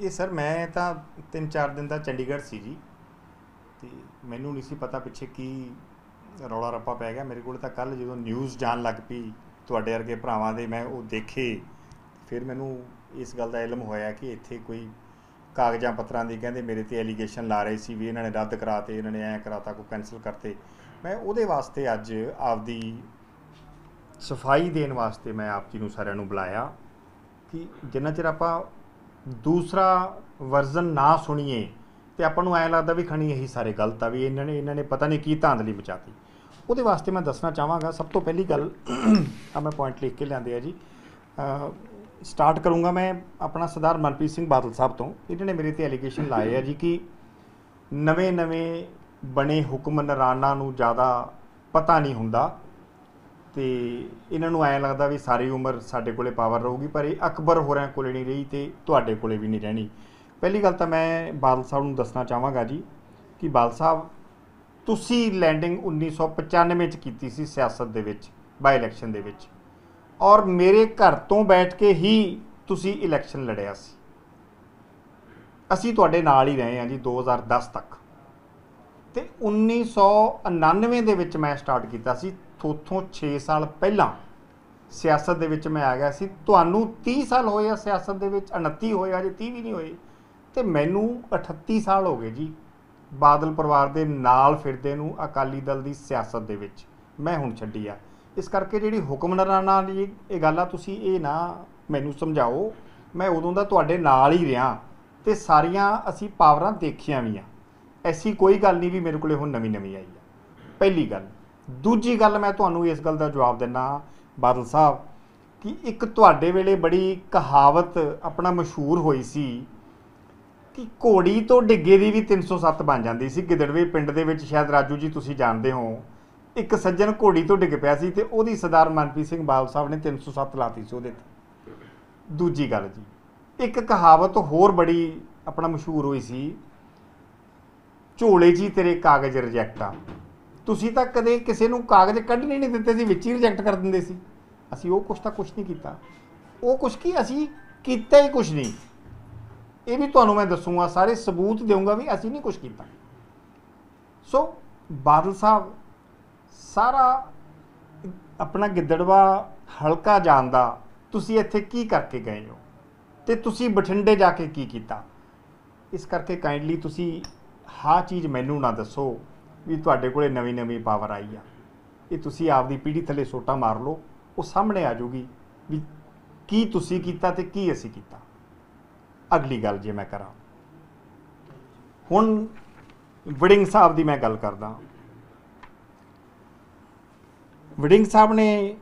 ਇਹ ਸਰ, ਮੈਂ ਤਾਂ 3-4 ਦਿਨ ਦਾ ਚੰਡੀਗੜ੍ਹ ਸੀ ਜੀ। ਤੇ ਮੈਨੂੰ ਨਹੀਂ ਸੀ ਪਤਾ ਪਿੱਛੇ ਕੀ ਰੌਲਾ ਰੱਪਾ ਪੈ ਗਿਆ। ਮੇਰੇ ਕੋਲ ਤਾਂ ਕੱਲ ਜਦੋਂ ਨਿਊਜ਼ ਜਾਣ ਲੱਗ ਪਈ ਤੁਹਾਡੇ ਵਰਗੇ ਭਰਾਵਾਂ ਦੇ, ਮੈਂ ਉਹ ਦੇਖੇ। ਫਿਰ ਮੈਨੂੰ ਇਸ ਗੱਲ ਦਾ ਇਲਮ ਹੋਇਆ ਕਿ ਇੱਥੇ ਕੋਈ ਕਾਗਜ਼ਾਂ ਪੱਤਰਾਂ ਦੀ, ਕਹਿੰਦੇ ਮੇਰੇ ਤੇ ਐਲੀਗੇਸ਼ਨ ਲਾ ਰਹੇ ਸੀ ਵੀ ਇਹਨਾਂ ਨੇ ਰੱਦ ਕਰਾਤੇ, ਇਹਨਾਂ ਨੇ ਐਂ ਕਰਾਤਾ ਕੋ ਕੈਨਸਲ ਕਰਤੇ। ਮੈਂ ਉਹਦੇ ਵਾਸਤੇ ਅੱਜ ਆਪਦੀ ਸਫ਼ਾਈ ਦੇਣ ਵਾਸਤੇ ਮੈਂ ਆਪ ਜੀ ਨੂੰ ਸਾਰਿਆਂ ਨੂੰ ਬੁਲਾਇਆ ਕਿ ਜਿੰਨਾ ਚਿਰ ਆਪਾਂ ਦੂਸਰਾ ਵਰਜ਼ਨ ਨਾ ਸੁਣੀਏ ਤੇ ਆਪਾਂ ਨੂੰ ਐਂ ਲੱਗਦਾ ਵੀ ਖਣੀ ਇਹੀ ਸਾਰੇ ਗਲਤ ਆ, ਵੀ ਇਹਨਾਂ ਨੇ ਇਹਨਾਂ ਨੇ ਪਤਾ ਨਹੀਂ ਕੀ ਧਾਂਦਲੀ ਮਚਾਤੀ ਉਹਦੇ ਵਾਸਤੇ ਮੈਂ ਦੱਸਣਾ ਚਾਹਾਂਗਾ, ਸਭ ਤੋਂ ਪਹਿਲੀ ਗੱਲ ਆ ਮੈਂ ਪੁਆਇੰਟ ਲਿਖ ਕੇ ਲਿਆਂਦੇ ਆ ਜੀ। ਸਟਾਰਟ ਕਰੂੰਗਾ ਮੈਂ ਆਪਣਾ ਸਰਦਾਰ ਮਨਪ੍ਰੀਤ ਸਿੰਘ ਬਾਦਲ ਸਾਹਿਬ ਤੋਂ। ਇਹਨਾਂ ਨੇ ਮੇਰੇ ਤੇ ਐਲੀਗੇਸ਼ਨ ਲਾਏ ਆ ਜੀ ਕਿ ਨਵੇਂ ਨਵੇਂ ਬਣੇ ਹੁਕਮਰਾਨਾਂ ਨੂੰ ਜ਼ਿਆਦਾ ਪਤਾ ਨਹੀਂ ਹੁੰਦਾ। ਤੇ ਇਹਨਾਂ ਨੂੰ ਐਂ ਲੱਗਦਾ ਵੀ ਸਾਰੀ ਉਮਰ ਸਾਡੇ ਕੋਲੇ ਪਾਵਰ ਰਹੂਗੀ, ਪਰ ਇਹ ਅਕਬਰ ਹੋਰਾਂ ਕੋਲੇ ਨਹੀਂ ਰਹੀ ਤੇ ਤੁਹਾਡੇ ਕੋਲੇ ਵੀ ਨਹੀਂ ਰਹਿਣੀ। ਪਹਿਲੀ ਗੱਲ ਤਾਂ ਮੈਂ ਬਾਦਲ ਸਾਹਿਬ ਨੂੰ ਦੱਸਣਾ ਚਾਹਾਂਗਾ ਜੀ ਕਿ ਬਾਦਲ ਸਾਹਿਬ, ਤੁਸੀਂ ਲੈਂਡਿੰਗ 1995 ਚ ਕੀਤੀ ਸੀ ਸਿਆਸਤ ਦੇ ਵਿੱਚ ਬਾਈ ਇਲੈਕਸ਼ਨ ਦੇ ਵਿੱਚ। ਔਰ ਮੇਰੇ ਘਰ ਤੋਂ ਬੈਠ ਕੇ ਹੀ ਤੁਸੀਂ ਇਲੈਕਸ਼ਨ ਲੜਿਆ ਸੀ। ਅਸੀਂ ਤੁਹਾਡੇ ਨਾਲ ਹੀ ਰਹੇ ਹਾਂ ਜੀ 2010 ਤੱਕ। ਤੇ 1999 ਦੇ ਵਿੱਚ ਮੈਂ ਸਟਾਰਟ ਕੀਤਾ ਸੀ ਥੋਥੋਂ 6 ਸਾਲ ਪਹਿਲਾਂ ਸਿਆਸਤ ਦੇ ਵਿੱਚ ਮੈਂ ਆ ਗਿਆ ਸੀ। ਤੁਹਾਨੂੰ 30 ਸਾਲ ਹੋਏ ਆ ਸਿਆਸਤ ਦੇ ਵਿੱਚ 29 ਹੋਏ ਆ ਜੇ 30 ਵੀ ਨਹੀਂ ਹੋਏ। ਤੇ ਮੈਨੂੰ 38 ਸਾਲ ਹੋ ਗਏ ਜੀ, ਬਾਦਲ ਪਰਿਵਾਰ ਦੇ ਨਾਲ ਫਿਰਦੇ ਨੂੰ ਅਕਾਲੀ ਦਲ ਦੀ ਸਿਆਸਤ ਦੇ ਵਿੱਚ। ਮੈਂ ਹੁਣ ਛੱਡੀ ਆ। ਇਸ ਕਰਕੇ ਜਿਹੜੀ ਹੁਕਮਰਾਨਾਂ ਦੀ ਇਹ ਗੱਲ ਆ, ਤੁਸੀਂ ਇਹ ਨਾ ਮੈਨੂੰ ਸਮਝਾਓ। ਮੈਂ ਉਦੋਂ ਦਾ ਤੁਹਾਡੇ ਨਾਲ ਹੀ ਰਿਹਾ ਤੇ ਸਾਰੀਆਂ ਅਸੀਂ ਪਾਵਰਾਂ ਦੇਖੀਆਂ ਵੀ ਆ। ਐਸੀ ਕੋਈ ਗੱਲ ਨਹੀਂ ਵੀ ਮੇਰੇ ਕੋਲੇ ਹੁਣ ਨਵੀਂ ਨਵੀਂ ਆਈ ਆ। ਪਹਿਲੀ ਗੱਲ। ਦੂਜੀ ਗੱਲ ਮੈਂ ਤੁਹਾਨੂੰ ਇਸ ਗੱਲ ਦਾ ਜਵਾਬ ਦਿੰਨਾ ਬਾਦਲ ਸਾਹਿਬ, ਕਿ ਇੱਕ ਤੁਹਾਡੇ ਵੇਲੇ ਬੜੀ ਕਹਾਵਤ ਆਪਣਾ ਮਸ਼ਹੂਰ ਹੋਈ ਸੀ ਕਿ ਘੋੜੀ ਤੋਂ ਡਿੱਗੇ ਦੀ ਵੀ 307 ਬਣ ਜਾਂਦੀ ਸੀ, ਗਿੱਦੜਵੇ ਪਿੰਡ ਦੇ ਵਿੱਚ ਸ਼ਾਇਦ ਰਾਜੂ ਜੀ ਤੁਸੀਂ ਜਾਣਦੇ ਹੋ। ਇੱਕ ਸੱਜਣ ਘੋੜੀ ਤੋਂ ਡਿੱਗ ਪਿਆ ਸੀ ਤੇ ਉਹਦੀ ਸਰਦਾਰ ਮਨਪ੍ਰੀਤ ਸਿੰਘ ਬਾਦਲ ਸਾਹਿਬ ਨੇ 307 ਲਾਤੀ ਸੀ ਉਹਦੇ ਤੇ। ਦੂਜੀ ਗੱਲ ਜੀ, ਇੱਕ ਕਹਾਵਤ ਹੋਰ ਬੜੀ ਆਪਣਾ ਮਸ਼ਹੂਰ ਹੋਈ ਸੀ, ਝੋਲੇ ਜੀ ਤੇਰੇ ਕਾਗਜ਼ ਰਿਜੈਕਟ ਆ। ਤੁਸੀਂ ਤਾਂ ਕਦੇ ਕਿਸੇ ਨੂੰ ਕਾਗਜ਼ ਕੱਢਣੇ ਨਹੀਂ ਦਿੱਤੇ ਸੀ, ਵਿੱਚ ਹੀ ਰਿਜੈਕਟ ਕਰ ਦਿੰਦੇ ਸੀ। ਅਸੀਂ ਉਹ ਕੁਛ ਤਾਂ ਕੁਛ ਨਹੀਂ ਕੀਤਾ। ਉਹ ਕੁਛ ਕੀ, ਅਸੀਂ ਕੀਤਾ ਹੀ ਕੁਛ ਨਹੀਂ। ਇਹ ਵੀ ਤੁਹਾਨੂੰ ਮੈਂ ਦੱਸੂਗਾ, ਸਾਰੇ ਸਬੂਤ ਦੇਵਾਂਗਾ ਵੀ ਅਸੀਂ ਨਹੀਂ ਕੁਛ ਕੀਤਾ। ਸੋ ਬਾਦਲ ਸਾਹਿਬ ਸਾਰਾ ਆਪਣਾ ਗਿੱਦੜਵਾ ਹਲਕਾ ਜਾਣਦਾ ਤੁਸੀਂ ਇੱਥੇ ਕੀ ਕਰਕੇ ਗਏ ਹੋ? ਤੇ ਤੁਸੀਂ ਬਠਿੰਡੇ ਜਾ ਕੇ ਕੀ ਕੀਤਾ? ਇਸ ਕਰਕੇ ਕਾਈਂਡਲੀ ਤੁਸੀਂ ਹਾਂ ਚੀਜ਼ ਮੈਨੂੰ ਨਾ ਦੱਸੋ। ਵੀ ਤੁਹਾਡੇ ਕੋਲੇ ਨਵੀਂ ਨਵੀਂ ਪਾਵਰ ਆਈ ਆ। ਇਹ ਤੁਸੀਂ ਆਪਦੀ ਪੀੜੀ ਥੱਲੇ ਸੋਟਾ ਮਾਰ ਲਓ, ਉਹ ਸਾਹਮਣੇ ਆ ਜੂਗੀ ਵੀ ਕੀ ਤੁਸੀਂ ਕੀਤਾ ਤੇ ਕੀ ਅਸੀਂ ਕੀਤਾ। ਅਗਲੀ ਗੱਲ ਜੇ ਮੈਂ ਕਰਾਂ। ਹੁਣ ਵੜਿੰਗ ਸਾਹਿਬ ਦੀ ਮੈਂ ਗੱਲ ਕਰਦਾ ਵਡਿੰਗ ਸਾਹਿਬ ਨੇ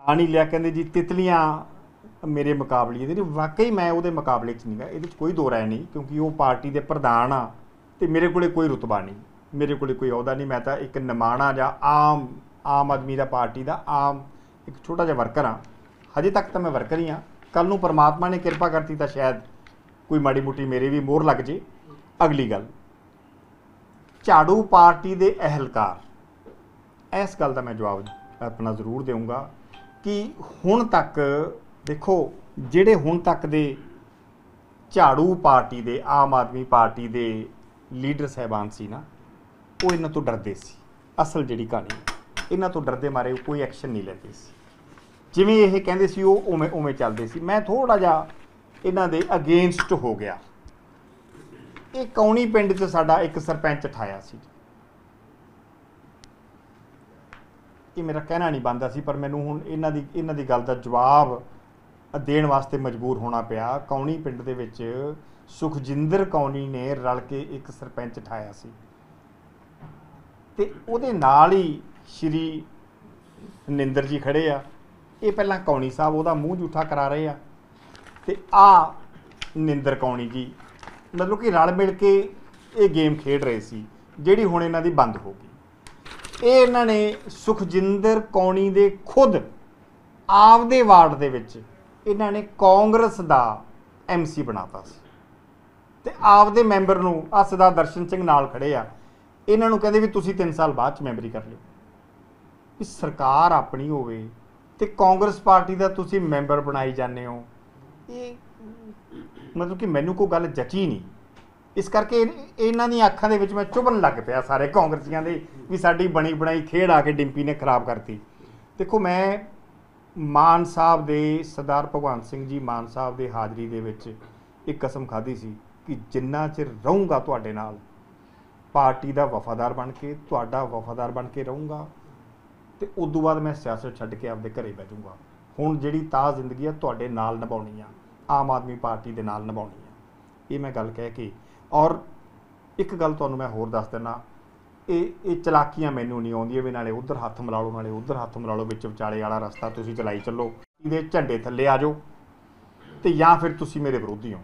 ਨਾਂ ਨਹੀਂ ਲਿਆ, ਕਹਿੰਦੇ ਜੀ ਤਿਤਲੀਆਂ ਮੇਰੇ ਮੁਕਾਬਲੇ ਦੇ ਨਹੀਂ ਵਾਕਈ ਮੈਂ ਉਹਦੇ ਮੁਕਾਬਲੇ 'ਚ ਨਹੀਂ ਗਾ ਇਹਦੇ 'ਚ ਕੋਈ ਦੋ ਰਾਏ ਨਹੀਂ, ਕਿਉਂਕਿ ਉਹ ਪਾਰਟੀ ਦੇ ਪ੍ਰਧਾਨ ਆ ਤੇ ਮੇਰੇ ਕੋਲੇ ਕੋਈ ਰੁਤਬਾ ਨਹੀਂ। ਮੇਰੇ ਕੋਲੇ ਕੋਈ ਅਹੁਦਾ ਨਹੀਂ, ਮੈਂ ਤਾਂ ਇੱਕ ਨਿਮਾਣਾ ਜਾਂ ਆਮ ਆਮ ਆਦਮੀ ਦਾ ਪਾਰਟੀ ਦਾ ਆਮ ਇੱਕ ਛੋਟਾ ਜਿਹਾ ਵਰਕਰ ਆ ਹਜੇ ਤੱਕ ਤਾਂ ਮੈਂ ਵਰਕਰ ਹੀ ਆ ਕੱਲ ਨੂੰ ਪਰਮਾਤਮਾ ਨੇ ਕਿਰਪਾ ਕਰਤੀ ਤਾਂ ਸ਼ਾਇਦ ਕੋਈ ਮਾੜੀ ਮੋਟੀ ਮੇਰੇ ਵੀ ਮੋਹਰ ਲੱਗ ਜੇ। ਅਗਲੀ ਗੱਲ, ਝਾੜੂ ਪਾਰਟੀ ਦੇ ਅਹਿਲਕਾਰ। ਇਸ ਗੱਲ ਦਾ ਮੈਂ ਜਵਾਬ ਆਪਣਾ ਜ਼ਰੂਰ ਦੇਵਾਂਗਾ ਕਿ ਹੁਣ ਤੱਕ, ਦੇਖੋ, ਜਿਹੜੇ ਹੁਣ ਤੱਕ ਦੇ ਝਾੜੂ ਪਾਰਟੀ ਦੇ, ਆਮ ਆਦਮੀ ਪਾਰਟੀ ਦੇ ਲੀਡਰ ਸਹਿਬਾਨ ਸੀ ਨਾ ਉਹ ਇਹਨਾਂ ਤੋਂ ਡਰਦੇ ਸੀ। ਅਸਲ ਜਿਹੜੀ ਕਹਾਣੀ ਇਹਨਾਂ ਤੋਂ ਡਰਦੇ ਮਾਰੇ ਕੋਈ ਐਕਸ਼ਨ ਨਹੀਂ ਲੈਂਦੇ ਸੀ। ਜਿਵੇਂ ਇਹ ਕਹਿੰਦੇ ਸੀ, ਉਹ ਉਵੇਂ ਉਵੇਂ ਚੱਲਦੇ ਸੀ। ਮੈਂ ਥੋੜਾ ਜਿਹਾ ਇਹਨਾਂ ਦੇ ਅਗੇਂਸਟ ਹੋ ਗਿਆ। ਇਹ ਕੌਣੀ ਪਿੰਡ 'ਚ ਸਾਡਾ ਇੱਕ ਸਰਪੰਚ ਠਾਇਆ ਸੀ। ਇਹ ਮੇਰਾ ਕਹਿਣਾ ਨਹੀਂ ਬੰਦਾ ਸੀ, ਪਰ ਮੈਨੂੰ ਹੁਣ ਇਹਨਾਂ ਦੀ ਇਹਨਾਂ ਦੀ ਗੱਲ ਦਾ ਜਵਾਬ ਦੇਣ ਵਾਸਤੇ ਮਜਬੂਰ ਹੋਣਾ ਪਿਆ। ਕੌਣੀ ਪਿੰਡ ਦੇ ਵਿੱਚ ਸੁਖਜਿੰਦਰ ਕੌਣੀ ਨੇ ਰਲ ਕੇ ਇੱਕ ਸਰਪੰਚ ਠਾਇਆ ਸੀ। ਤੇ ਉਹਦੇ ਨਾਲ ਹੀ ਸ਼੍ਰੀ ਨਿੰਦਰ ਜੀ ਖੜੇ ਆ। ਇਹ ਪਹਿਲਾਂ ਕੌਣੀ ਸਾਹਿਬ ਉਹਦਾ ਮੂੰਹ ਜੂਠਾ ਕਰਾ ਰਹੇ ਆ। ਤੇ ਆ ਨਿੰਦਰ ਕੌਣੀ ਜੀ, ਮਤਲਬ ਕਿ ਰਲ ਮਿਲ ਕੇ ਇਹ ਗੇਮ ਖੇਡ ਰਹੇ ਸੀ, ਜਿਹੜੀ ਹੁਣ ਇਹਨਾਂ ਦੀ ਬੰਦ ਹੋ ਗਈ। ਇਹ ਇਹਨਾਂ ਨੇ ਸੁਖਜਿੰਦਰ ਕੌਣੀ ਦੇ ਖੁਦ ਆਪਦੇ ਵਾਰਡ ਦੇ ਵਿੱਚ ਇਹਨਾਂ ਨੇ ਕਾਂਗਰਸ ਦਾ ਐਮਸੀ ਬਣਾਤਾ ਸੀ। ਤੇ ਆਪਦੇ ਮੈਂਬਰ ਨੂੰ ਆ ਸਰਦਾਰ ਦਰਸ਼ਨ ਸਿੰਘ ਨਾਲ ਖੜੇ ਆ। ਇਹਨਾਂ ਨੂੰ ਕਹਿੰਦੇ ਵੀ ਤੁਸੀਂ 3 ਸਾਲ ਬਾਅਦ ਚ ਮੈਂਬਰੀ ਕਰ ਲਿਓ। ਵੀ ਸਰਕਾਰ ਆਪਣੀ ਹੋਵੇ ਤੇ ਕਾਂਗਰਸ ਪਾਰਟੀ ਦਾ ਤੁਸੀਂ ਮੈਂਬਰ ਬਣਾਈ ਜਾਂਦੇ ਹੋ। ਇਹ ਮਤਲਬ ਕਿ ਮੈਨੂੰ ਕੋਈ ਗੱਲ ਜਚੀ ਨਹੀਂ। ਇਸ ਕਰਕੇ ਇਹ- ਇਹਨਾਂ ਦੀਆਂ ਅੱਖਾਂ ਦੇ ਵਿੱਚ ਮੈਂ ਚੁਭਣ ਲੱਗ ਪਿਆ ਸਾਰੇ ਕਾਂਗਰਸੀਆਂ ਦੇ ਵੀ ਸਾਡੀ ਬਣੀ ਬਣਾਈ ਖੇਡ ਆ ਕੇ ਡਿੰਪੀ ਨੇ ਖਰਾਬ ਕਰਤੀ। ਦੇਖੋ ਮੈਂ ਮਾਨ ਸਾਹਿਬ ਦੇ, ਸਰਦਾਰ ਭਗਵੰਤ ਸਿੰਘ ਜੀ ਮਾਨ ਸਾਹਿਬ ਦੇ ਹਾਜ਼ਰੀ ਦੇ ਵਿੱਚ ਇੱਕ ਕਸਮ ਖਾਧੀ ਸੀ ਕਿ ਜਿੰਨਾ ਚਿਰ ਰਹੂੰਗਾ ਤੁਹਾਡੇ ਨਾਲ ਪਾਰਟੀ ਦਾ ਵਫਾਦਾਰ ਬਣ ਕੇ, ਤੁਹਾਡਾ ਵਫਾਦਾਰ ਬਣ ਕੇ ਰਹੂੰਗਾ ਤੇ ਉਸ ਤੋਂ ਬਾਅਦ ਮੈਂ ਸਿਆਸਤ ਛੱਡ ਕੇ ਆਪਦੇ ਘਰੇ ਬਹਿ ਜਾਊਂਗਾ। ਹੁਣ ਜਿਹੜੀ ਤਾਂ ਜ਼ਿੰਦਗੀ ਆ, ਤੁਹਾਡੇ ਨਾਲ ਨਿਭਾਉਣੀ ਆ। ਆਮ ਆਦਮੀ ਪਾਰਟੀ ਦੇ ਨਾਲ ਨਿਭਾਉਣੀ ਆ। ਇਹ ਮੈਂ ਗੱਲ ਕਹਿ ਕੇ ਔਰ ਇੱਕ ਗੱਲ ਤੁਹਾਨੂੰ ਮੈਂ ਹੋਰ ਦੱਸ ਦਿੰਦਾ। ਇਹ ਇਹ ਚਲਾਕੀਆਂ ਮੈਨੂੰ ਨਹੀਂ ਆਉਂਦੀਆਂ ਵੀ ਨਾਲੇ ਉਧਰ ਹੱਥ ਮਿਲਾ ਲਓ, ਨਾਲੇ ਉਧਰ ਹੱਥ ਮਿਲਾ ਲਓ, ਵਿੱਚ ਵਿਚਾਲੇ ਵਾਲਾ ਰਸਤਾ ਤੁਸੀਂ ਚਲਾਈ ਚੱਲੋ। ਇਹਦੇ ਝੰਡੇ ਥੱਲੇ ਆ ਜਾਓ ਤੇ ਜਾਂ ਫਿਰ ਤੁਸੀਂ ਮੇਰੇ ਵਿਰੋਧੀ ਹੋ।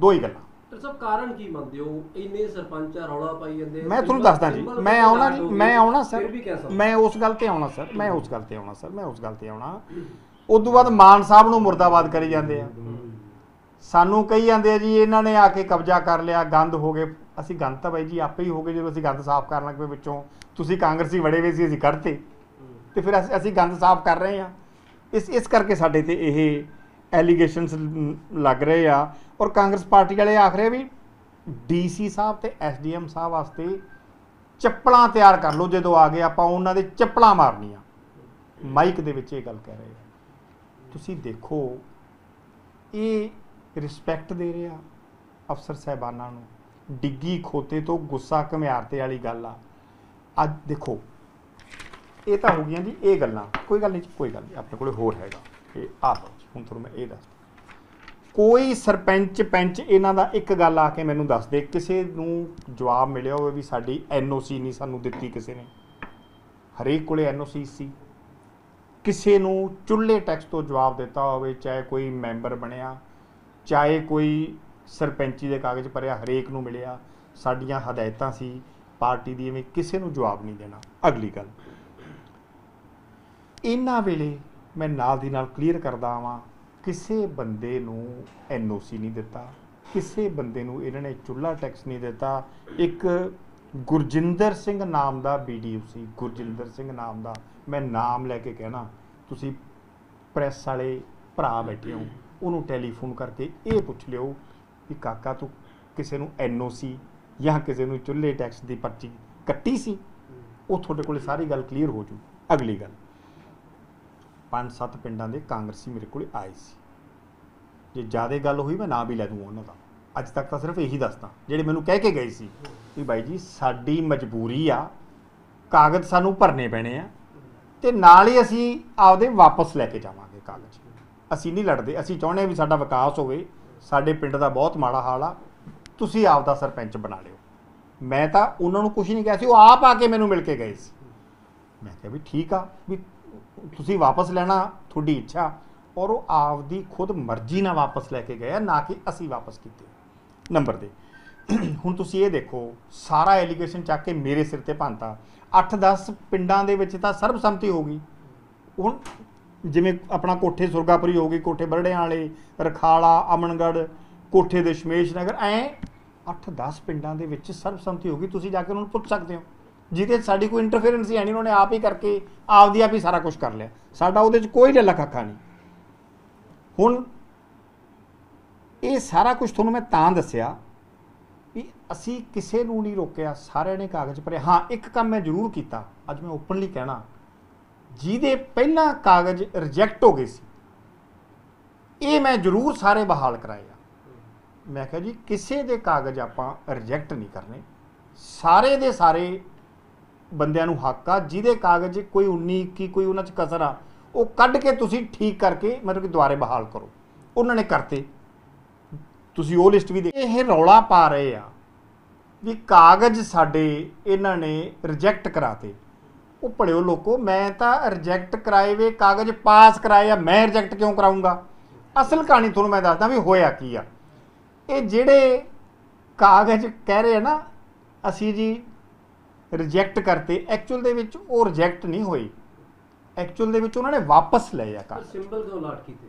ਦੋ ਹੀ ਗੱਲਾਂ। ਤੇ ਸਭ ਕਾਰਨ ਕੀ ਮੰਨਦੇ ਹੋ? ਇੰਨੇ ਸਰਪੰਚ ਆ ਰੌਲਾ ਪਾਈ ਜਾਂਦੇ ਆ, ਮੈਂ ਤੁਹਾਨੂੰ ਦੱਸਦਾ ਜੀ ਮੈਂ ਆਉਣਾ ਮੈਂ ਆਉਣਾ ਸਰ ਵੀ ਮੈਂ ਉਸ ਗੱਲ ਤੇ ਆਉਣਾ ਸਰ ਮੈਂ ਉਸ ਗੱਲ ਤੇ ਆਉਣਾ ਸਰ ਮੈਂ ਉਸ ਗੱਲ ਤੇ ਆਉਣਾ। ਉਸ ਤੋਂ ਬਾਅਦ ਮਾਨ ਸਾਹਿਬ ਨੂੰ ਮੁਰਦਾਬਾਦ ਕਰੀ ਜਾਂਦੇ ਆ। ਸਾਨੂੰ ਕਹੀ ਜਾਂਦੇ ਆ ਜੀ ਇਹਨਾਂ ਨੇ ਆ ਕੇ ਕਬਜ਼ਾ ਕਰ ਲਿਆ ਗੰਦ ਹੋ ਗਏ। ਅਸੀਂ ਗੰਦ ਤਾਂ ਬਾਈ ਜੀ ਆਪੇ ਹੀ ਹੋ ਗਏ ਜਦੋਂ ਅਸੀਂ ਗੰਦ ਸਾਫ਼ ਕਰਨ ਲੱਗ ਪਏ ਵਿੱਚੋਂ। ਤੁਸੀਂ ਕਾਂਗਰਸੀ ਵੜੇ ਹੋਏ ਸੀ ਅਸੀਂ ਕੱਢਤੇ। ਤੇ ਫਿਰ ਅਸੀਂ ਗੰਦ ਸਾਫ਼ ਕਰ ਰਹੇ ਆ ਇਸ ਇਸ ਕਰਕੇ ਸਾਡੇ ਤੇ ਇਹ ਐਲੀਗੇਸ਼ਨਸ ਲੱਗ ਰਹੇ ਆ। ਔਰ ਕਾਂਗਰਸ ਪਾਰਟੀ ਵਾਲੇ ਆਖ ਰਹੇ ਵੀ ਡੀਸੀ ਸਾਹਿਬ ਤੇ ਐਸਡੀਐਮ ਸਾਹਿਬ ਵਾਸਤੇ ਚੱਪਲਾਂ ਤਿਆਰ ਕਰ ਲਓ ਜਦੋਂ ਆ ਗਏ, ਆਪਾਂ ਉਹਨਾਂ ਦੇ ਚੱਪਲਾਂ ਮਾਰਨੀਆਂ। ਮਾਈਕ ਦੇ ਵਿੱਚ ਇਹ ਗੱਲ ਕਹਿ ਰਹੇ ਆ। ਤੁਸੀਂ ਦੇਖੋ, ਇਹ ਰਿਸਪੈਕਟ ਦੇ ਰਿਹਾ ਅਫਸਰ ਸਾਹਿਬਾਨਾਂ ਨੂੰ। ਡਿੱਗੀ ਖੋਤੇ ਤੋਂ ਗੁੱਸਾ ਘਮਿਆਰਤੇ ਵਾਲੀ ਗੱਲ ਆ। ਅੱਜ ਦੇਖੋ, ਇਹ ਤਾਂ ਹੋ ਗਈਆਂ ਜੀ ਇਹ ਗੱਲਾਂ। ਕੋਈ ਗੱਲ ਨਹੀਂ ਕੋਈ ਗੱਲ ਨਹੀਂ, ਆਪਣੇ ਕੋਲੇ ਹੋਰ ਹੈਗਾ। ਇਹ ਆ ਲਓ ਹੁਣ ਤੁਹਾਨੂੰ ਮੈਂ ਇਹ ਦੱਸ ਕੋਈ ਸਰਪੰਚ ਪੰਚ ਇਹਨਾਂ ਦਾ ਇੱਕ ਗੱਲ ਆ ਕੇ ਮੈਨੂੰ ਦੱਸ ਦੇ, ਕਿਸੇ ਨੂੰ ਜਵਾਬ ਮਿਲਿਆ ਹੋਵੇ ਵੀ ਸਾਡੀ ਐਨਓਸੀ ਨਹੀਂ ਸਾਨੂੰ ਦਿੱਤੀ ਕਿਸੇ ਨੇ। ਹਰੇਕ ਕੋਲੇ ਐਨਓਸੀ ਸੀ। ਕਿਸੇ ਨੂੰ ਚੁੱਲ੍ਹੇ ਟੈਕਸ ਤੋਂ ਜਵਾਬ ਦਿੱਤਾ ਹੋਵੇ, ਚਾਹੇ ਕੋਈ ਮੈਂਬਰ ਬਣਿਆ, ਚਾਹੇ ਕੋਈ ਸਰਪੰਚੀ ਦੇ ਕਾਗਜ਼ ਭਰਿਆ, ਹਰੇਕ ਨੂੰ ਮਿਲਿਆ, ਸਾਡੀਆਂ ਹਦਾਇਤਾਂ ਸੀ, ਪਾਰਟੀ ਦੀ ਐਵੇਂ ਕਿਸੇ ਨੂੰ ਜਵਾਬ ਨਹੀਂ ਦੇਣਾ। ਅਗਲੀ ਗੱਲ। ਇਹਨਾਂ ਵੇਲੇ ਮੈਂ ਨਾਲ ਦੀ ਨਾਲ ਕਲੀਅਰ ਕਰਦਾ ਆਵਾਂ ਕਿਸੇ ਬੰਦੇ ਨੂੰ ਐਨਓਸੀ ਨਹੀਂ ਦਿੱਤਾ। ਕਿਸੇ ਬੰਦੇ ਨੂੰ ਇਹਨਾਂ ਨੇ ਚੁੱਲਾ ਟੈਕਸ ਨਹੀਂ ਦਿੱਤਾ। ਇੱਕ ਗੁਰਜਿੰਦਰ ਸਿੰਘ ਨਾਮ ਦਾ ਵੀਡੀਓ ਸੀ, ਗੁਰਜਿੰਦਰ ਸਿੰਘ ਨਾਮ ਦਾ। ਮੈਂ ਨਾਮ ਲੈ ਕੇ ਕਹਿਣਾ, ਤੁਸੀਂ ਪ੍ਰੈਸ ਵਾਲੇ ਭਰਾ ਬੈਠੇ ਹੋ, ਉਹਨੂੰ ਟੈਲੀਫੋਨ ਕਰਕੇ ਇਹ ਪੁੱਛ ਲਿਓ ਕਿ ਕਾਕਾ ਤੂੰ ਕਿਸੇ ਨੂੰ ਐਨਓਸੀ ਜਾਂ ਕਿਸੇ ਨੂੰ ਚੁੱਲ੍ਹੇ ਟੈਕਸ ਦੀ ਪਰਚੀ ਕੱਟੀ ਸੀ? ਉਹ ਤੁਹਾਡੇ ਕੋਲੇ ਸਾਰੀ ਗੱਲ ਕਲੀਅਰ ਹੋ ਜੂ। ਅਗਲੀ ਗੱਲ। ਪੰਜ ਸੱਤ ਪਿੰਡਾਂ ਦੇ ਕਾਂਗਰਸੀ ਮੇਰੇ ਕੋਲ ਆਏ ਸੀ। ਜੇ ਜ਼ਿਆਦਾ ਗੱਲ ਹੋਈ ਮੈਂ ਨਾਂ ਵੀ ਲੈ ਦੂੰਗਾ ਉਹਨਾਂ ਦਾ। ਅੱਜ ਤੱਕ ਤਾਂ ਸਿਰਫ ਇਹੀ ਦੱਸਦਾ, ਜਿਹੜੇ ਮੈਨੂੰ ਕਹਿ ਕੇ ਗਏ ਸੀ ਵੀ ਬਾਈ ਜੀ ਸਾਡੀ ਮਜਬੂਰੀ ਆ, ਕਾਗਜ਼ ਸਾਨੂੰ ਭਰਨੇ ਪੈਣੇ ਆ ਤੇ ਨਾਲ ਹੀ ਅਸੀਂ ਆਪਦੇ ਵਾਪਸ ਲੈ ਕੇ ਜਾਵਾਂਗੇ ਕਾਗਜ਼। ਅਸੀਂ ਨਹੀਂ ਲੜਦੇ, ਅਸੀਂ ਚਾਹੁੰਦੇ ਹਾਂ ਵੀ ਸਾਡਾ ਵਿਕਾਸ ਹੋਵੇ, ਸਾਡੇ ਪਿੰਡ ਦਾ ਬਹੁਤ ਮਾੜਾ ਹਾਲ ਆ, ਤੁਸੀਂ ਆਪਦਾ ਸਰਪੰਚ ਬਣਾ ਲਿਓ। ਮੈਂ ਤਾਂ ਉਹਨਾਂ ਨੂੰ ਕੁਝ ਨਹੀਂ ਕਿਹਾ ਸੀ, ਉਹ ਆਪ ਆ ਕੇ ਮੈਨੂੰ ਮਿਲ ਕੇ ਗਏ ਸੀ। ਮੈਂ ਕਿਹਾ ਵੀ ਠੀਕ ਆ, ਵੀ ਤੁਸੀਂ ਵਾਪਸ ਲੈਣਾ, ਤੁਹਾਡੀ ਇੱਛਾ, ਔਰ ਉਹ ਆਪਦੀ ਖੁਦ ਮਰਜ਼ੀ ਨਾਲ ਵਾਪਸ ਲੈ ਕੇ ਗਏ ਨਾ ਕਿ ਅਸੀਂ ਵਾਪਸ ਕੀਤੇ। ਨੰਬਰ ਦੇ। ਹੁਣ ਤੁਸੀਂ ਇਹ ਦੇਖੋ, ਸਾਰਾ ਐਲੀਗੇਸ਼ਨ ਚੱਕ ਕੇ ਮੇਰੇ ਸਿਰ ਤੇ ਭੰਤਾ 8-10 ਪਿੰਡਾਂ ਦੇ ਵਿੱਚ ਤਾਂ ਸਰਬਸੰਮਤੀ ਹੋ ਗਈ। ਹੁਣ ਜਿਵੇਂ ਆਪਣਾ ਕੋਠੇ ਸੁਰਗਾਪੁਰੀ ਹੋ ਗਈ, ਕੋਠੇ ਬਰੜਿਆਂ ਵਾਲੇ, ਰਖਾਲਾ ਅਮਨਗੜ ਕੋਠੇ ਦਸ਼ਮੇਸ਼ ਨਗਰ, ਐ 8-10 ਪਿੰਡਾਂ ਦੇ ਵਿੱਚ ਸਰਬਸੰਮਤੀ ਹੋ ਗਈ, ਤੁਸੀਂ ਜਾ ਕੇ ਉਹਨਾਂ ਨੂੰ ਪੁੱਛ ਸਕਦੇ ਹੋ। ਜਿਹਦੇ 'ਚ ਸਾਡੀ ਕੋਈ ਇੰਟਰਫੇਰੈਂਸ ਹੀ ਹੈ ਨਹੀਂ, ਉਹਨਾਂ ਨੇ ਆਪ ਹੀ ਕਰਕੇ ਆਪ ਦੀ ਆਪ ਹੀ ਸਾਰਾ ਕੁਝ ਕਰ ਲਿਆ। ਸਾਡਾ ਉਹਦੇ 'ਚ ਕੋਈ ਲੱਲਾ ਕੱਖਾ ਨਹੀਂ। ਹੁਣ ਇਹ ਸਾਰਾ ਕੁਝ ਤੁਹਾਨੂੰ ਮੈਂ ਤਾਂ ਦੱਸਿਆ ਵੀ ਅਸੀਂ ਕਿਸੇ ਨੂੰ ਨਹੀਂ ਰੋਕਿਆ, ਸਾਰਿਆਂ ਨੇ ਕਾਗਜ਼ ਭਰੇ। ਹਾਂ, ਇੱਕ ਕੰਮ ਮੈਂ ਜ਼ਰੂਰ ਕੀਤਾ। ਅੱਜ ਮੈਂ ਓਪਨਲੀ ਕਹਿਣਾ, ਜਿਹਦੇ ਪਹਿਲਾਂ ਕਾਗਜ਼ ਰਿਜੈਕਟ ਹੋ ਗਏ ਸੀ, ਇਹ ਮੈਂ ਜ਼ਰੂਰ ਸਾਰੇ ਬਹਾਲ ਕਰਾਏ ਆ। ਮੈਂ ਕਿਹਾ ਜੀ, ਕਿਸੇ ਦੇ ਕਾਗਜ਼ ਆਪਾਂ ਰਿਜੈਕਟ ਨਹੀਂ ਕਰਨੇ। ਸਾਰੇ ਦੇ ਸਾਰੇ ਬੰਦਿਆਂ ਨੂੰ ਹੱਕ ਆ, ਜਿਹਦੇ ਕਾਗਜ਼ ਕੋਈ 19 21 ਕੋਈ ਉਹਨਾਂ 'ਚ ਕਸਰ ਆ, ਉਹ ਕੱਢ ਕੇ ਤੁਸੀਂ ਠੀਕ ਕਰਕੇ ਮਤਲਬ ਕਿ ਦੁਬਾਰੇ ਬਹਾਲ ਕਰੋ। ਉਹਨਾਂ ਨੇ ਕਰਤੇ। ਤੁਸੀਂ ਉਹ ਲਿਸਟ ਵੀ ਦੇ ਇਹ ਰੌਲਾ ਪਾ ਰਹੇ ਆ ਵੀ ਕਾਗਜ਼ ਸਾਡੇ ਇਹਨਾਂ ਨੇ ਰਿਜੈਕਟ ਕਰਾਤੇ। ਉਹ ਪੜਿਓ ਲੋਕੋ, ਮੈਂ ਤਾਂ ਰਿਜੈਕਟ ਕਰਾਏ ਵੇ, ਕਾਗਜ਼ ਪਾਸ ਕਰਾਏ ਆ, ਮੈਂ ਰਿਜੈਕਟ ਕਿਉਂ ਕਰਾਉਂਗਾ ਅਸਲ ਕਹਾਣੀ ਤੁਹਾਨੂੰ ਮੈਂ ਦੱਸਦਾ ਵੀ ਹੋਇਆ ਕੀ ਆ। ਇਹ ਜਿਹੜੇ ਕਾਗਜ਼ ਕਹਿ ਰਹੇ ਆ ਨਾ, ਅਸੀਂ ਜੀ ਰਿਜੈਕਟ ਕਰਤੇ ਐਕਚੁਅਲ ਦੇ ਵਿੱਚ ਉਹ ਰਿਜੈਕਟ ਨਹੀਂ ਹੋਈ ਐਕਚੁਅਲ ਦੇ ਵਿੱਚ ਉਹਨਾਂ ਨੇ ਵਾਪਸ ਲਏ ਆ ਕਾਗਜ਼। ਸਿੰਬਲ ਕਿਉਂ ਲਾਟ ਕੀਤੇ।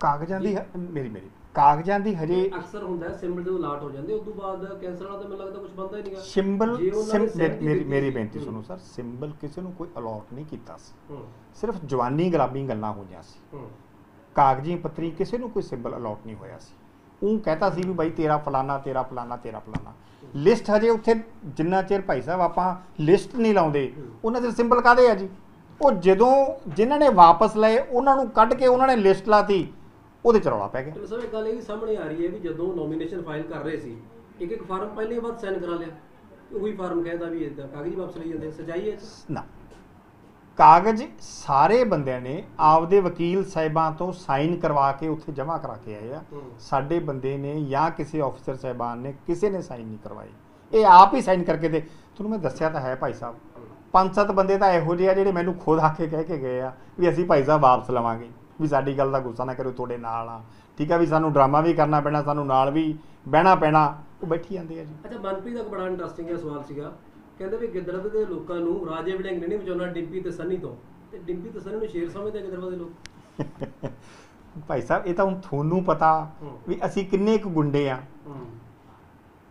ਕਾਗਜ਼ਾਂ ਦੀ ਮੇਰੀ ਮੇਰੀ ਕਾਗਜ਼ਾਂ ਦੀ ਹਜੇ ਅਕਸਰ ਹੁੰਦਾ ਸਿੰਬਲ ਜਦੋਂ ਲਾਟ ਹੋ ਜਾਂਦੇ ਉਸ ਤੋਂ ਬਾਅਦ ਕੈਂਸਰ ਵਾਲਾ ਤਾਂ ਮੈਨੂੰ ਲੱਗਦਾ ਕੁਝ ਬੰਦਾ ਹੀ ਨਹੀਂਗਾ ਸਿੰਬਲ ਮੇਰੀ ਮੇਰੀ। ਬੇਨਤੀ। ਸੁਣੋ ਸਰ ਸਿੰਬਲ ਕਿਸੇ ਨੂੰ ਕੋਈ ਅਲਾਟ ਨਹੀਂ ਕੀਤਾ ਸੀ। ਸਿਰਫ ਜਵਾਨੀ ਗੁਲਾਬੀ ਗੱਲਾਂ ਹੋਈਆਂ ਸੀ। ਕਾਗਜ਼ੀ ਪੱਤਰੀ ਕਿਸੇ ਨੂੰ ਕੋਈ ਸਿੰਬਲ ਅਲਾਟ ਨਹੀਂ ਹੋਇਆ ਸੀ। ਉਹ ਕਹਤਾ ਸੀ ਵੀ ਬਾਈ ਤੇਰਾ ਫਲਾਨਾ ਤੇਰਾ ਫਲਾਨਾ ਤੇਰਾ ਫਲਾਨਾ। ਲਿਸਟ ਹਜੇ ਉੱਥੇ ਜਿੰਨਾ ਚਿਰ ਭਾਈ ਸਾਹਿਬ ਆਪਾਂ ਲਿਸਟ ਨਹੀਂ ਲਾਉਂਦੇ ਉਹਨਾਂ ਦੇ ਸਿੰਬਲ ਕਾਦੇ ਆ ਜੀ? ਉਹ ਜਦੋਂ ਜਿਨ੍ਹਾਂ ਨੇ ਵਾਪਸ ਲਏ ਉਹਨਾਂ ਨੂੰ ਕੱਢ ਕੇ ਉਹਨਾਂ ਨੇ ਲਿਸਟ ਲਾਤੀ ਉਹਦੇ ਚ ਰੌਲਾ ਪੈ ਗਿਆ। ਸਰ ਇੱਕ ਗੱਲ ਇਹ ਵੀ ਸਾਹਮਣੇ ਆ ਰਹੀ ਹੈ ਵੀ ਜਦੋਂ ਨੋਮੀਨੇਸ਼ਨ ਫਾਈਲ ਕਰ ਰਹੇ ਸੀ ਇੱਕ ਇੱਕ ਫਾਰਮ ਪਹਿਲੇ ਬਾਅਦ ਸਾਈਨ ਕਰਾ ਲਿਆ। ਉਹੀ ਫਾਰਮ ਕਹਿੰਦਾ ਵੀ ਇਦਾਂ ਕਾਗਜ਼ ਵਾਪਸ ਲਈ ਜਾਂਦੇ ਸਜਾਈ ਹੈ? ਨਾ। ਕਾਗਜ਼ ਸਾਰੇ ਬੰਦਿਆਂ ਨੇ ਆਪਦੇ ਵਕੀਲ ਸਾਹਿਬਾਂ ਤੋਂ ਸਾਈਨ ਕਰਵਾ ਕੇ ਉੱਥੇ ਜਮ੍ਹਾਂ ਕਰਾ ਕੇ ਆਏ ਆ। ਸਾਡੇ ਬੰਦੇ ਨੇ ਜਾਂ ਕਿਸੇ ਅਫਸਰ ਸਾਹਿਬਾਨ ਨੇ ਕਿਸੇ ਨੇ ਸਾਈਨ ਨਹੀਂ ਕਰਵਾਏ। ਇਹ ਆਪ ਹੀ ਸਾਈਨ ਕਰਕੇ ਦੇ। ਤੁਹਾਨੂੰ ਮੈਂ ਦੱਸਿਆ ਤਾਂ ਹੈ ਭਾਈ ਸਾਹਿਬ। ਪੰਜ ਸੱਤ ਬੰਦੇ ਤਾਂ ਇਹੋ ਜਿਹੇ ਆ ਜਿਹੜੇ ਮੈਨੂੰ ਖੁਦ ਆ ਕੇ ਕਹਿ ਕੇ ਗਏ ਆ ਵੀ ਅਸੀਂ ਭਾਈ ਸਾਹਿਬ ਵਾਪਸ ਲਵਾਂਗੇ। ਵੀ ਸਾਡੀ ਗੱਲ ਦਾ ਗੁੱਸਾ ਨਾ ਕਰੋ ਤੁਹਾਡੇ ਨਾਲ ਆ। ਠੀਕ ਆ ਵੀ ਸਾਨੂੰ ਡਰਾਮਾ ਵੀ ਕਰਨਾ ਪੈਣਾ ਸਾਨੂੰ ਨਾਲ ਵੀ ਬਹਿਣਾ ਪੈਣਾ। ਉਹ ਬੈਠੀ ਜਾਂਦੇ ਆ ਜੀ। ਅੱਛਾ ਮਨਪ੍ਰੀਤ ਦਾ ਬੜਾ ਇੰਟਰਸਟਿੰਗ ਜਿਹਾ ਸਵਾਲ ਸੀਗਾ। ਕਹਿੰਦੇ ਵੀ ਗਿੱਦੜਵੇ ਦੇ ਲੋਕਾਂ ਨੂੰ ਰਾਜੇ ਵੜਿੰਗ ਨੇ ਨਹੀਂ ਬਚਾਉਣਾ ਡਿੰਪੀ ਤੇ ਸੰਨੀ ਤੋਂ। ਤੇ ਡਿੰਪੀ ਤੇ ਸੰਨੀ ਨੂੰ ਸ਼ੇਰ ਸਮਝਦੇ ਆ ਗਿੱਦੜਵੇ ਦੇ ਲੋਕ? ਭਾਈ ਸਾਹਿਬ ਇਹ ਤਾਂ ਹੁਣ ਤੁਹਾਨੂੰ ਪਤਾ। ਵੀ ਅਸੀਂ ਕਿੰਨੇ ਕੁ ਗੁੰਡੇ ਆ। ਹੂੰ।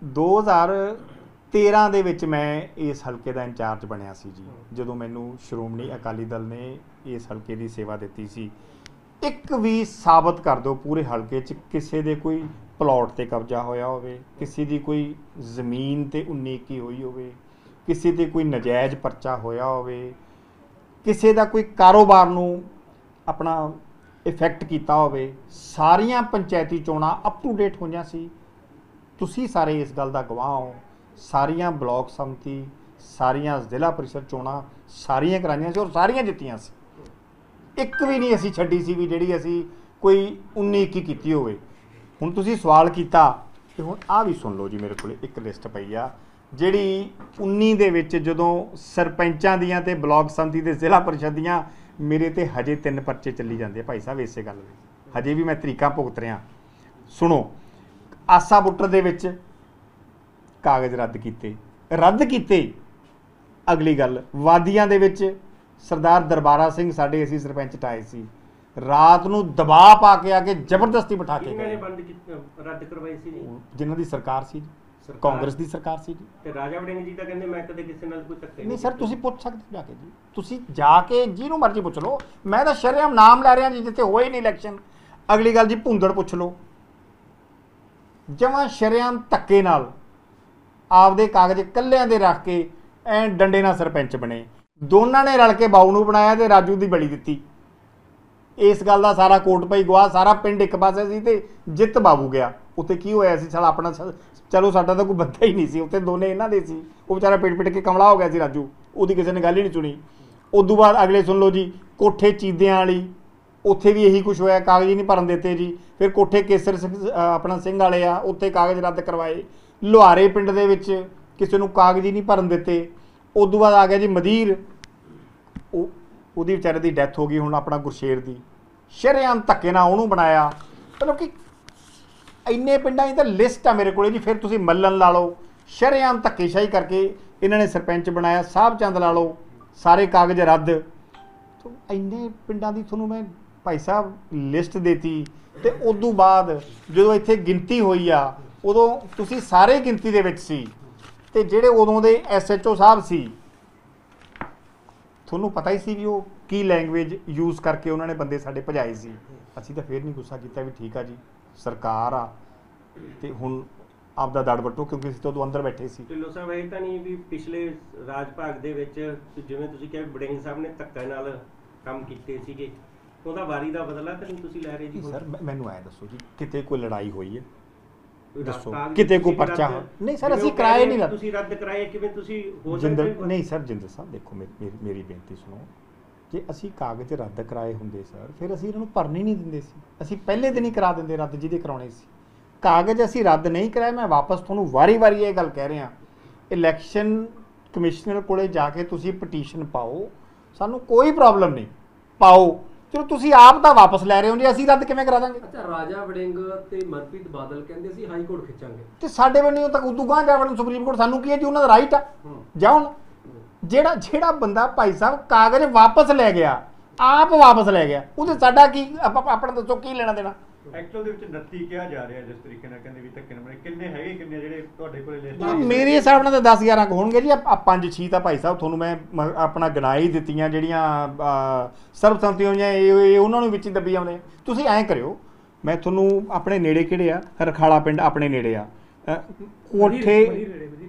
2013 ਦੇ ਵਿੱਚ ਮੈਂ ਇਸ ਹਲਕੇ ਦਾ ਇੰਚਾਰਜ ਬਣਿਆ ਸੀ ਜੀ ਜਦੋਂ ਮੈਨੂੰ ਸ਼੍ਰੋਮਣੀ ਅਕਾਲੀ ਦਲ ਨੇ ਇਸ ਹਲਕੇ ਦੀ ਸੇਵਾ ਦਿੱਤੀ ਸੀ। ਇੱਕ ਵੀ ਸਾਬਤ ਕਰ ਦਿਓ ਪੂਰੇ ਹਲਕੇ 'ਚ ਕਿਸੇ ਦੇ ਕੋਈ ਪਲਾਟ ਤੇ ਕਬਜ਼ਾ ਹੋਇਆ ਹੋਵੇ ਕਿਸੇ ਦੀ ਕੋਈ ਜ਼ਮੀਨ ਤੇ 19 ਇੱਕੀ ਹੋਈ ਹੋਵੇ ਕਿਸੇ ਤੇ ਕੋਈ ਨਜਾਇਜ਼ ਪਰਚਾ ਹੋਇਆ ਹੋਵੇ, ਕਿਸੇ ਦਾ ਕੋਈ ਕਾਰੋਬਾਰ ਨੂੰ ਆਪਣਾ ਇਫੈਕਟ ਕੀਤਾ ਹੋਵੇ, ਸਾਰੀਆਂ ਪੰਚਾਇਤੀ ਚੋਣਾਂ ਅਪ ਟੂ ਡੇਟ ਹੋਈਆਂ ਸੀ। ਤੁਸੀਂ ਸਾਰੇ ਇਸ ਗੱਲ ਦਾ ਗਵਾਹ ਹੋ। ਸਾਰੀਆਂ ਬਲਾਕ ਸੰਮਤੀ, ਸਾਰੀਆਂ ਜ਼ਿਲ੍ਹਾ ਪਰਿਸ਼ਦ ਚੋਣਾਂ ਸਾਰੀਆਂ ਕਰਾਈਆਂ ਸੀ ਔਰ ਸਾਰੀਆਂ ਜਿੱਤੀਆਂ ਸੀ। ਇੱਕ ਵੀ ਨਹੀਂ ਅਸੀਂ ਛੱਡੀ ਸੀ ਵੀ ਜਿਹੜੀ ਅਸੀਂ ਕੋਈ 19 21 ਕੀਤੀ ਹੋਵੇ। ਹੁਣ ਤੁਸੀਂ ਸਵਾਲ ਕੀਤਾ ਤੇ ਹੁਣ ਆ ਵੀ ਸੁਣ ਲਓ ਜੀ ਮੇਰੇ ਕੋਲੇ ਇੱਕ ਲਿਸਟ ਪਈ ਆ। ਜਿਹੜੀ 19 ਦੇ ਵਿੱਚ ਜਦੋਂ ਸਰਪੰਚਾਂ ਦੀਆਂ ਤੇ ਬਲਾਕ ਸੰਮਤੀ ਦੇ ਜ਼ਿਲ੍ਹਾ ਪਰਿਸ਼ਦ ਦੀਆਂ ਮੇਰੇ ਤੇ ਹਜੇ ਤਿੰਨ ਪਰਚੇ ਚੱਲੀ ਜਾਂਦੇ ਆ ਭਾਈ ਸਾਹਿਬ ਇਸੇ ਗੱਲ ਦੇ। ਹਜੇ ਵੀ ਮੈਂ ਤਰੀਕਾ ਭੁਗਤ ਰਿਹਾ। ਸੁਣੋ ਆਸਾ ਬੁੱਟਰ ਦੇ ਵਿੱਚ ਕਾਗਜ਼ ਰੱਦ ਕੀਤੇ। ਰੱਦ ਕੀਤੇ। ਅਗਲੀ ਗੱਲ ਵਾਦੀਆਂ ਦੇ ਵਿੱਚ ਸਰਦਾਰ ਦਰਬਾਰਾ ਸਿੰਘ ਸਾਡੇ ਅਸੀਂ ਸਰਪੰਚ ਟਾਏ ਸੀ। ਰਾਤ ਨੂੰ ਦਬਾਅ ਪਾ ਕੇ ਆ ਕੇ ਜ਼ਬਰਦਸਤੀ ਬਿਠਾ ਕੇ ਗਏ। ਬੰਦ ਕੀਤਾ ਰੱਦ ਕਰਵਾਈ ਸੀ ਜਿਨ੍ਹਾਂ ਦੀ ਸਰਕਾਰ ਸੀ। ਕਾਂਗਰਸ ਦੀ ਸਰਕਾਰ ਸੀ ਜੀ ਤੇ ਰਾਜਾ ਵੜਿੰਗ ਜੀ ਤਾਂ ਕਹਿੰਦੇ ਮੈਂ ਕਦੇ ਕਿਸੇ ਨਾਲ ਕੋਈ ਧੱਕਾ ਨਹੀਂ ਸਰ ਤੁਸੀਂ ਪੁੱਛ ਸਕਦੇ ਜਾ ਕੇ ਜੀ। ਤੁਸੀਂ ਜਾ ਕੇ ਜਿਹਨੂੰ ਮਰਜ਼ੀ ਪੁੱਛ ਲਓ। ਮੈਂ ਤਾਂ ਸ਼ਰੇਆਮ ਨਾਮ ਲੈ ਰਿਹਾ ਜੀ ਜਿੱਥੇ ਹੋਏ ਨਹੀਂ ਇਲੈਕਸ਼ਨ ਅਗਲੀ ਗੱਲ ਜੀ ਭੁੰਦੜ ਪੁੱਛ ਲਓ। ਜਮਾਂ ਸ਼ਰੇਆਮ ਧੱਕੇ ਨਾਲ ਆਪਦੇ ਕਾਗਜ਼ ਕੱਲਿਆਂ ਦੇ ਰੱਖ ਕੇ ਐ ਡੰਡੇ ਨਾਲ ਸਰਪੰਚ ਬਣੇ। ਦੋਨਾਂ ਨੇ ਰਲ ਕੇ ਬਾਊ ਨੂੰ ਬਣਾਇਆ ਤੇ ਰਾਜੂ ਦੀ ਬਲੀ ਦਿੱਤੀ। ਇਸ ਗੱਲ ਦਾ ਸਾਰਾ ਕੋਟ ਪਈ ਗਵਾਹ ਸਾਰਾ ਪਿੰਡ ਇੱਕ ਪਾਸੇ ਸੀ ਤੇ ਜਿੱਤ ਬਾਬੂ ਗਿਆ। ਉੱਥੇ ਕੀ ਹੋਇਆ ਸੀ ਸਾਲਾ? ਆਪਣਾ ਚਲੋ ਸਾਡਾ ਤਾਂ ਕੋਈ ਬੰਦਾ ਹੀ ਨਹੀਂ ਸੀ, ਉੱਥੇ ਦੋਨੇ ਇਹਨਾਂ ਦੇ ਸੀ। ਉਹ ਵਿਚਾਰਾ ਪਿੱਟ ਪਿੱਟ ਕੇ ਕਮਲਾ ਹੋ ਗਿਆ ਸੀ ਰਾਜੂ, ਉਹਦੀ ਕਿਸੇ ਨੇ ਗੱਲ ਹੀ ਨਹੀਂ ਸੁਣੀ। ਉਦੋਂ ਬਾਅਦ ਅਗਲੇ ਸੁਣ ਲਓ ਜੀ, ਕੋਠੇ ਚੀਦਿਆਂ ਵਾਲੀ, ਉੱਥੇ ਵੀ ਇਹੀ ਕੁਝ ਹੋਇਆ, ਕਾਗਜ਼ ਹੀ ਨਹੀਂ ਭਰਨ ਦਿੱਤੇ ਜੀ। ਫਿਰ ਕੋਠੇ ਕੇਸਰ ਸਿੰਘ ਆਪਣਾ ਸਿੰਘ ਵਾਲੇ ਆ, ਉੱਥੇ ਕਾਗਜ਼ ਰੱਦ ਕਰਵਾਏ। ਲੁਹਾਰੇ ਪਿੰਡ ਦੇ ਵਿੱਚ ਕਿਸੇ ਨੂੰ ਕਾਗਜ਼ ਹੀ ਨਹੀਂ ਭਰਨ ਦਿੱਤੇ। ਉਦੋਂ ਬਾਅਦ ਆ ਗਿਆ ਜੀ ਮਦੀਰ। ਉਹ, ਉਹਦੀ ਵਿਚਾਰੇ ਦੀ ਡੈਥ ਹੋ ਗਈ ਹੁਣ ਆਪਣਾ ਗੁਰਸ਼ੇਰ ਦੀ। ਸ਼ਰੇਆਮ ਧੱਕੇ ਨਾਲ ਉਹਨੂੰ ਬਣਾਇਆ। ਮਤਲਬ ਕਿ ਇੰਨੇ ਪਿੰਡਾਂ ਦੀ ਤਾਂ ਲਿਸਟ ਆ ਮੇਰੇ ਕੋਲੇ ਜੀ, ਫਿਰ ਤੁਸੀਂ ਮੱਲਣ ਲਾ ਲਓ, ਸ਼ਰੇਆਮ ਧੱਕੇਸ਼ਾਹੀ ਕਰਕੇ ਇਹਨਾਂ ਨੇ ਸਰਪੰਚ ਬਣਾਇਆ ਸਾਹਿਬ ਚੰਦ ਲਾ ਲਓ, ਸਾਰੇ ਕਾਗਜ਼ ਰੱਦ। ਤੋ ਇੰਨੇ ਪਿੰਡਾਂ ਦੀ ਤੁਹਾਨੂੰ ਮੈਂ ਭਾਈ ਸਾਹਿਬ ਲਿਸਟ ਦੇਤੀ, ਤੇ ਉਦੋਂ ਬਾਅਦ ਜਦੋਂ ਇੱਥੇ ਗਿਣਤੀ ਹੋਈ ਆ, ਉਦੋਂ ਤੁਸੀਂ ਸਾਰੇ ਗਿਣਤੀ ਦੇ ਵਿੱਚ ਸੀ, ਤੇ ਜਿਹੜੇ ਉਦੋਂ ਦੇ ਐਸਐਚਓ ਸਾਹਿਬ ਸੀ, ਤੁਹਾਨੂੰ ਪਤਾ ਹੀ ਸੀ ਵੀ ਉਹ ਕੀ ਲੈਂਗੁਏਜ ਯੂਜ਼ ਕਰਕੇ ਉਹਨਾਂ ਨੇ ਬੰਦੇ ਸਾਡੇ ਭਜਾਏ ਸੀ। ਅਸੀਂ ਤਾਂ ਫੇਰ ਨਹੀਂ ਗੁੱਸਾ ਕੀਤਾ ਵੀ ਠੀਕ ਆ ਜੀ। ਸਰਕਾਰ ਆ ਤੇ ਹੁਣ ਆਪਦਾ ਦੜ ਵੱਟੋ ਕਿਉਂਕਿ ਅਸੀਂ ਤਾਂ ਉਦੋਂ ਅੰਦਰ ਬੈਠੇ ਸੀ। ਢਿੱਲੋਂ ਸਾਹਿਬ ਇਹ ਤਾਂ ਨਹੀਂ ਵੀ ਪਿਛਲੇ ਰਾਜ ਭਾਗ ਦੇ ਵਿੱਚ ਜਿਵੇਂ ਤੁਸੀਂ ਕਿਹਾ ਵੀ ਵੜਿੰਗ ਸਾਹਿਬ ਨੇ ਧੱਕਾ ਨਾਲ ਕੰਮ ਕੀਤੇ ਸੀਗੇ ਉਹਦਾ ਵਾਰੀ ਦਾ ਬਦਲਾ ਤਾਂ ਨਹੀਂ ਤੁਸੀਂ ਲੈ ਰਹੇ ਜੀ ਸਰ ਮੈਨੂੰ ਐ ਦੱਸੋ ਜੀ ਕਿਤੇ ਕੋਈ ਲੜਾਈ ਹੋਈ ਹੈ? ਦੱਸੋ, ਕਿਤੇ ਕੋਈ ਪਰਚਾ ਨਹੀਂ ਸਰ, ਅਸੀਂ ਕਿਰਾਏ ਨਹੀਂ ਰੱਦ- ਤੁਸੀਂ ਰੱਦ ਕਰਾਏ ਕਿਵੇਂ ਤੁਸੀਂ ਹੋ ਜਿੰਦਰ ਨਹੀਂ ਸਰ ਜਿੰਦਰ ਸਾਹਿਬ ਦੇਖੋ ਮੇਰੀ- ਮੇਰੀ ਬੇਨਤੀ ਸੁਣੋ। ਜੇ ਅਸੀਂ ਕਾਗਜ਼ ਰੱਦ ਕਰਾਏ ਹੁੰਦੇ ਸਰ ਫਿਰ ਅਸੀਂ ਇਹਨਾਂ ਨੂੰ ਭਰਨ ਹੀ ਨਹੀਂ ਦਿੰਦੇ ਸੀ। ਅਸੀਂ ਪਹਿਲੇ ਦਿਨ ਹੀ ਕਰਾ ਦਿੰਦੇ ਰੱਦ ਜਿਹਦੇ ਕਰਾਉਣੇ ਸੀ। ਕਾਗਜ਼ ਅਸੀਂ ਰੱਦ ਨਹੀਂ ਕਰਾਏ ਮੈਂ ਵਾਪਸ ਤੁਹਾਨੂੰ ਵਾਰੀ-ਵਾਰੀ ਇਹ ਗੱਲ ਕਹਿ ਰਿਹਾ। ਇਲੈਕਸ਼ਨ ਕਮਿਸ਼ਨਰ ਕੋਲੇ ਜਾ ਕੇ ਤੁਸੀਂ ਪਟੀਸ਼ਨ ਪਾਓ ਸਾਨੂੰ ਕੋਈ ਪ੍ਰੋਬਲਮ ਨਹੀਂ। ਪਾਓ। ਚਲੋ ਤੁਸੀਂ ਆਪ ਤਾਂ ਵਾਪਸ ਲੈ ਰਹੇ ਹੋ ਜੀ ਅਸੀਂ ਰੱਦ ਕਿਵੇਂ ਕਰਾ ਦਾਂਗੇ? ਅੱਛਾ ਰਾਜਾ ਵੜਿੰਗ ਤੇ ਮਨਪ੍ਰੀਤ ਬਾਦਲ ਕਹਿੰਦੇ ਸੀ ਹਾਈ ਕੋਰਟ ਖਿੱਚਾਂਗੇ। ਤੇ ਸਾਡੇ ਬੰਨਿਓ ਤੱਕ ਉਦੋਂ ਗਾਂ ਜਾ ਵੜਨ ਸੁਪਰੀਮ ਕੋਰਟ ਸਾਨੂੰ ਕੀ ਹੈ ਜੀ ਉਹਨਾਂ ਦਾ ਰਾਈਟ ਆ। ਜਾਉਣ ਜਿਹੜਾ ਜਿਹੜਾ ਬੰਦਾ ਭਾਈ ਸਾਹਿਬ ਕਾਗਜ਼ ਵਾਪਸ ਲੈ ਗਿਆ ਆਪ ਵਾਪਸ ਲੈ ਗਿਆ ਉਹਦੇ ਸਾਡਾ ਕੀ ਆਪਾਂ- ਆਪਣਾ ਦੱਸੋ ਕੀ ਲੈਣਾ ਦੇਣਾ? ਐਕਚੁਅਲ ਦੇ ਵਿੱਚ 29 ਕਿਹਾ ਜਾ ਰਿਹਾ ਜਿਸ ਤਰੀਕੇ ਨਾਲ ਕਹਿੰਦੇ ਵੀ ਧੱਕੇ ਨਾਲ ਬਣੇ। ਕਿੰਨੇ ਹੈਗੇ ਕਿੰਨੇ ਜਿਹੜੇ ਤੁਹਾਡੇ ਕੋਲੇ ਲਿਸਟ ਮੇਰੇ ਹਿਸਾਬ ਨਾਲ ਤਾਂ 10 11 ਕੁ ਹੋਣਗੇ ਜੀ ਆ ਪੰਜ ਛੇ ਤਾਂ ਭਾਈ ਸਾਹਿਬ ਤੁਹਾਨੂੰ ਮੈਂ ਆਪਣਾ ਗਨਾਈ ਦਿੱਤੀਆਂ ਜਿਹੜੀਆਂ ਸਰਬਸੰਮਤੀ ਹੋਈਆਂ ਇਹ ਉਹਨਾਂ ਨੂੰ ਵਿੱਚ ਹੀ ਦੱਬੀ ਆਉਂਦੇ। ਤੁਸੀਂ ਐਂ ਕਰਿਓ ਮੈਂ ਤੁਹਾਨੂੰ ਆਪਣੇ ਨੇੜੇ ਕਿਹੜੇ ਆ? ਰਖਾਲਾ ਪਿੰਡ ਆਪਣੇ ਨੇੜੇ ਆ। ਕੋਠੇ।